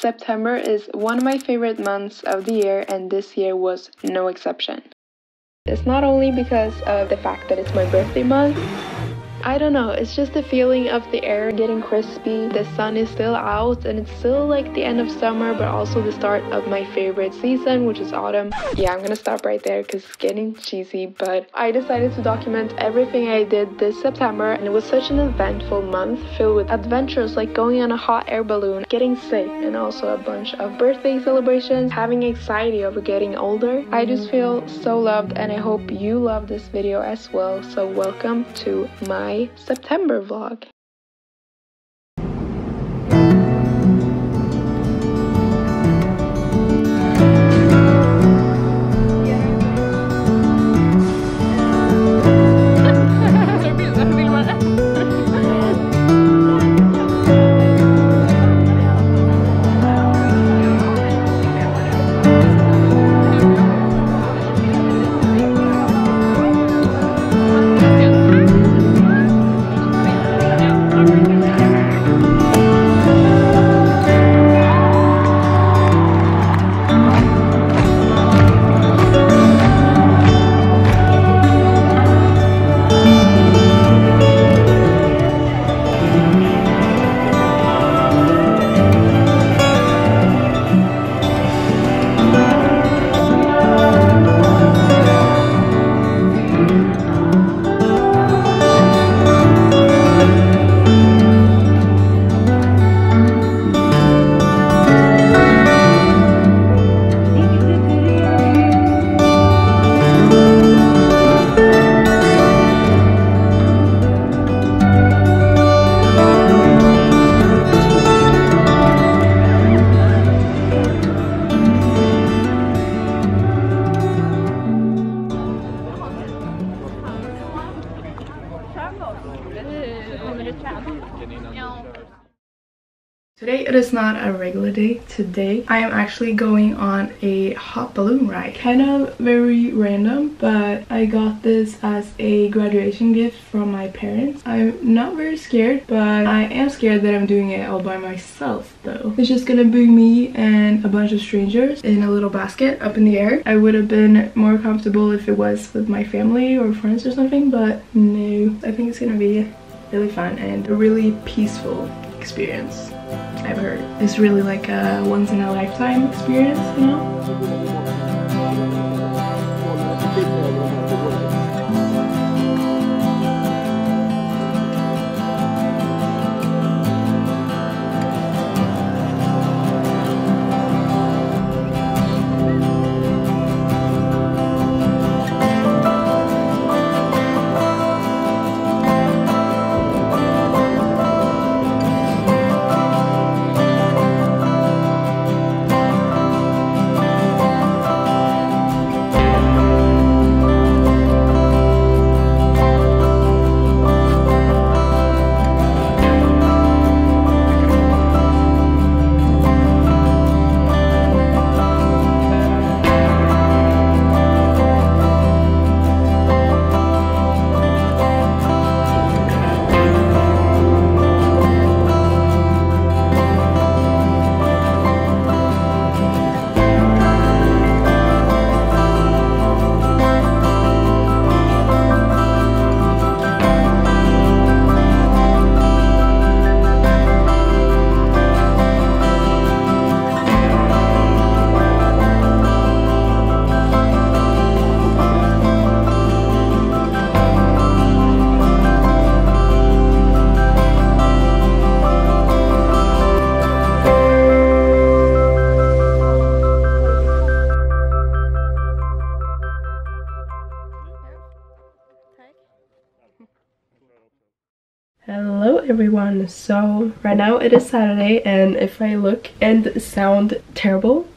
September is one of my favorite months of the year, and this year was no exception. It's not only because of the fact that it's my birthday month, I don't know, it's just the feeling of the air getting crispy. The sun is still out and it's still like the end of summer, but also the start of my favorite season, which is autumn. Yeah, I'm gonna stop right there because it's getting cheesy, but I decided to document everything I did this September, and it was such an eventful month filled with adventures like going on a hot air balloon, getting sick, and also a bunch of birthday celebrations, having anxiety over getting older. I just feel so loved, and I hope you love this video as well. So, welcome to my my September vlog. A regular day. Today I am actually going on a hot balloon ride. Kind of very random, but I got this as a graduation gift from my parents. I'm not very scared, but I am scared that I'm doing it all by myself though. It's just gonna be me and a bunch of strangers in a little basket up in the air. I would have been more comfortable if it was with my family or friends or something, but no. I think it's gonna be really fun and a really peaceful experience. I've heard. It's really like a once in a lifetime experience, you know? So right now it is Saturday and if I look and sound terrible,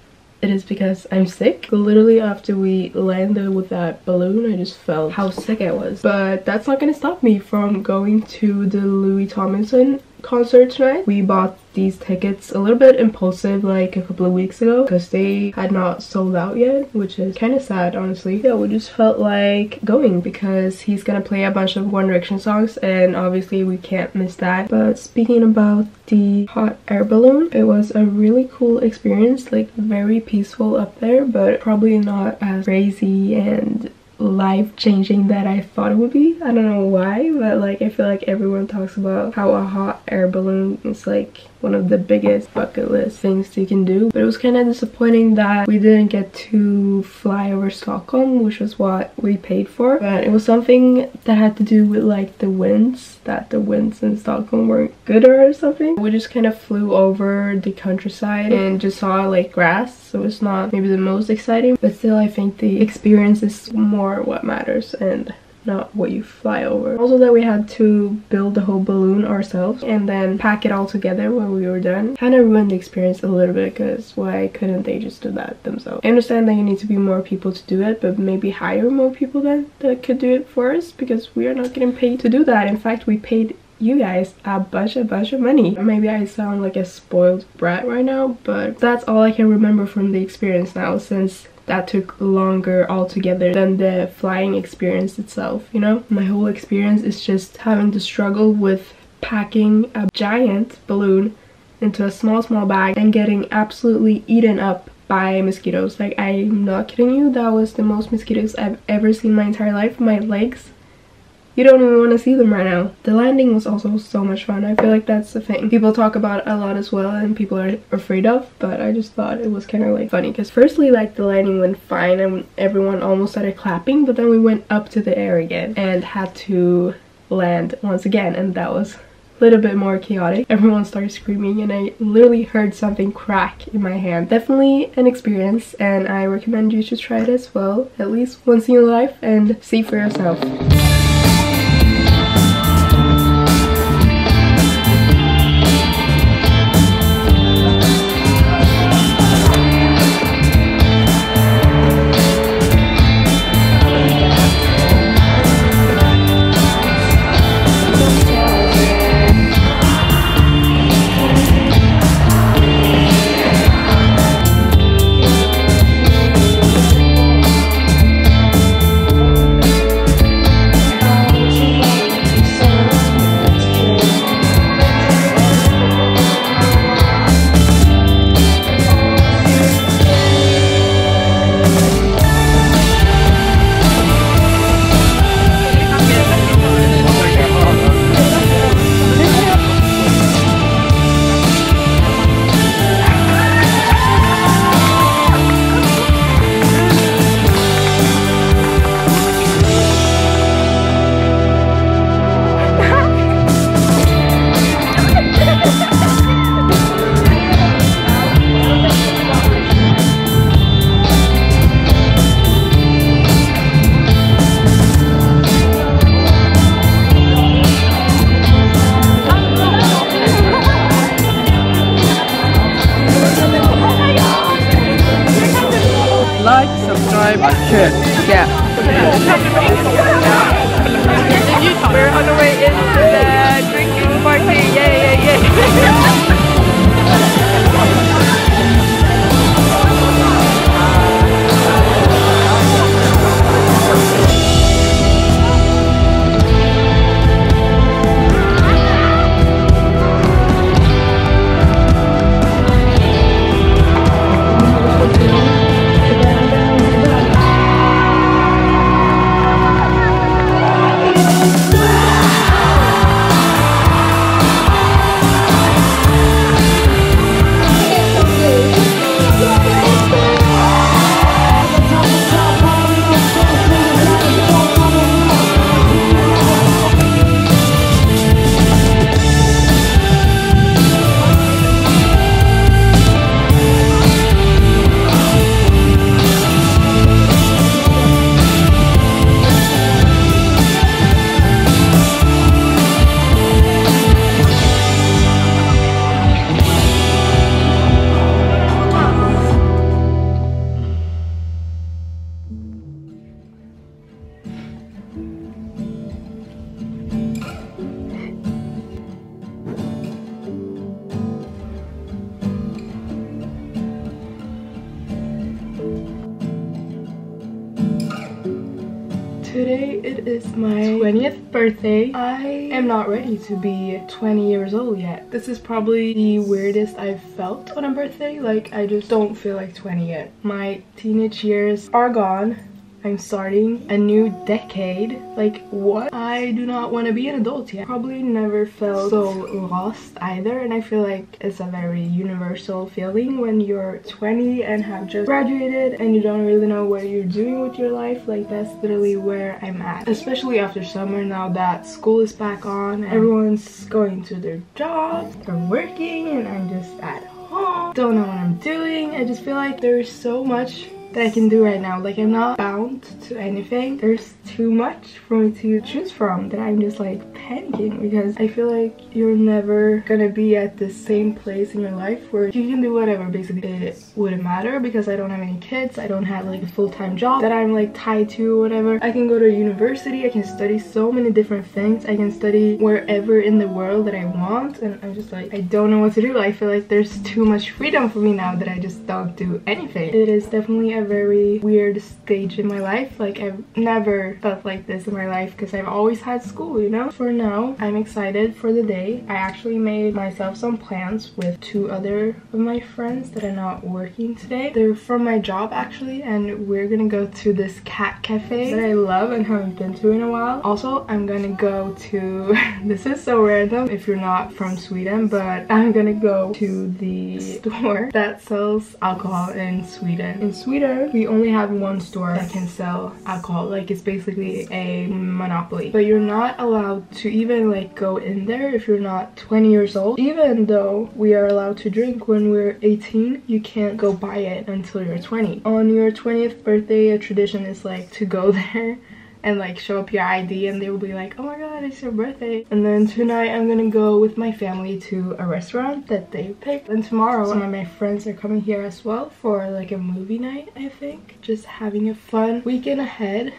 it is because I'm sick. Literally after we landed with that balloon, I just felt how sick I was. But that's not gonna stop me from going to the Louis Tomlinson concert tonight. We bought these tickets a little bit impulsive like a couple of weeks ago because they had not sold out yet which is kind of sad honestly yeah we just felt like going because he's gonna play a bunch of one direction songs and obviously we can't miss that but speaking about the hot air balloon it was a really cool experience like very peaceful up there but probably not as crazy and life-changing that I thought it would be. I don't know why, but like I feel like everyone talks about how a hot air balloon is like one of the biggest bucket list things you can do. But it was kind of disappointing that we didn't get to fly over Stockholm, which was what we paid for. But it was something that had to do with like the winds, that the winds in Stockholm weren't good or something. We just kind of flew over the countryside and just saw like grass. So it's not maybe the most exciting, but still I think the experience is more what matters and not what you fly over. Also that we had to build the whole balloon ourselves and then pack it all together when we were done. Kind of ruined the experience a little bit because why couldn't they just do that themselves? I understand that you need to be more people to do it but maybe hire more people then that could do it for us because we are not getting paid to do that. In fact we paid you guys a bunch a bunch of money maybe i sound like a spoiled brat right now but that's all i can remember from the experience now since that took longer altogether than the flying experience itself, you know? My whole experience is just having to struggle with packing a giant balloon into a small, small bag and getting absolutely eaten up by mosquitoes. Like, I'm not kidding you, that was the most mosquitoes I've ever seen my entire life. My legs you don't even want to see them right now. The landing was also so much fun. I feel like that's the thing people talk about a lot as well and people are afraid of, but I just thought it was kind of like funny because firstly like the landing went fine and everyone almost started clapping, but then we went up to the air again and had to land once again and that was a little bit more chaotic. Everyone started screaming and I literally heard something crack in my hand. Definitely an experience and I recommend you to try it as well, at least once in your life and see for yourself. Birthday. I am not ready to be 20 years old yet. This is probably the weirdest I've felt on a birthday. Like I just don't feel like 20 yet. My teenage years are gone. I'm starting a new decade. Like what? I do not want to be an adult yet. Probably never felt so lost either and I feel like it's a very universal feeling when you're 20 and have just graduated and you don't really know what you're doing with your life. Like that's literally where I'm at. Especially after summer now that school is back on everyone's going to their jobs, they're working and I'm just at home. Don't know what I'm doing. I just feel like there's so much that I can do right now. Like I'm not bound to anything. There's too much for me to choose from that I'm just like because I feel like you're never gonna be at the same place in your life where you can do whatever basically it wouldn't matter because I don't have any kids I don't have like a full-time job that I'm like tied to or whatever. I can go to university I can study so many different things I can study wherever in the world that I want and I'm just like I don't know what to do. I feel like there's too much freedom for me now that I just don't do anything. It is definitely a very weird stage in my life like I've never felt like this in my life because I've always had school, you know? For now, I'm excited for the day. I actually made myself some plans with two other of my friends that are not working today. They're from my job actually and we're gonna go to this cat cafe that I love and haven't been to in a while. Also, I'm gonna go to, this is so random if you're not from Sweden, but I'm gonna go to the store that sells alcohol in Sweden. In Sweden, we only have one store that can sell alcohol. Like it's basically a monopoly but you're not allowed to even like go in there if you're not 20 years old even though we are allowed to drink when we're 18 you can't go buy it until you're 20 on your 20th birthday a tradition is like to go there and like show up your ID and they will be like, oh my god, it's your birthday. And then tonight I'm gonna go with my family to a restaurant that they picked. And tomorrow some of my friends are coming here as well for like a movie night, I think. Just having a fun weekend ahead.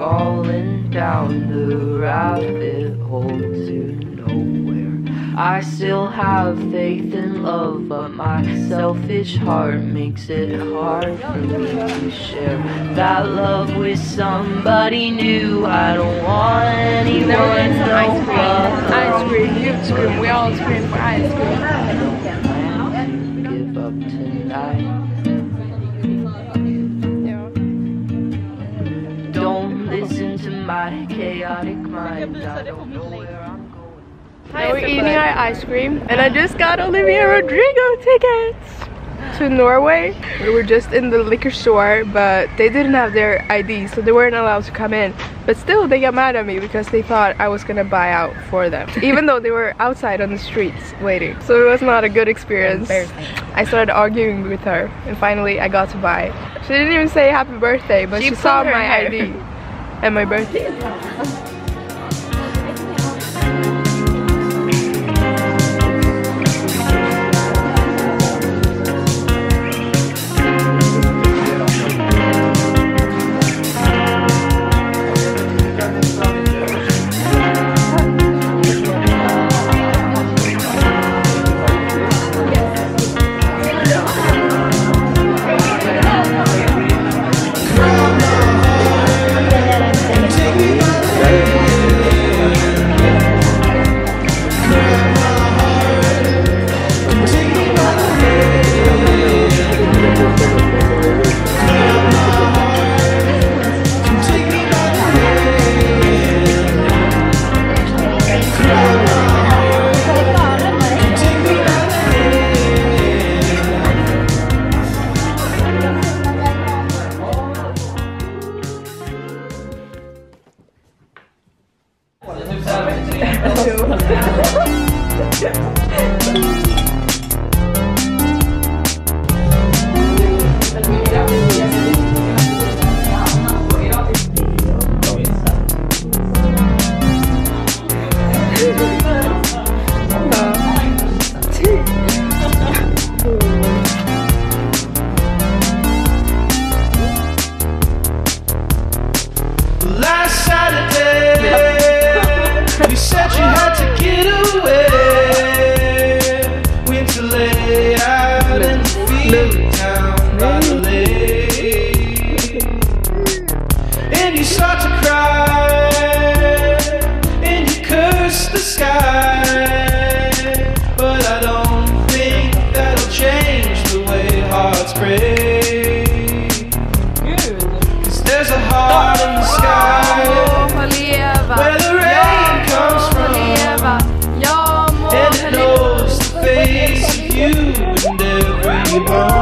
Falling down the rabbit hole to nowhere. I still have faith in love, but my selfish heart makes it hard for me to share that love with somebody new. I don't want anyone to ice cream. Ice cream. You scream. We all scream for ice cream. Mind. I don't know where I'm going. Now we're eating our ice cream, and I just got Olivia Rodrigo tickets to Norway. We were just in the liquor store, but they didn't have their ID, so they weren't allowed to come in. But still, they got mad at me because they thought I was gonna buy out for them, even though they were outside on the streets waiting. So it was not a good experience. I started arguing with her, and finally I got to buy. She didn't even say happy birthday, but she, She saw my hair. ID and my birthday. everyone.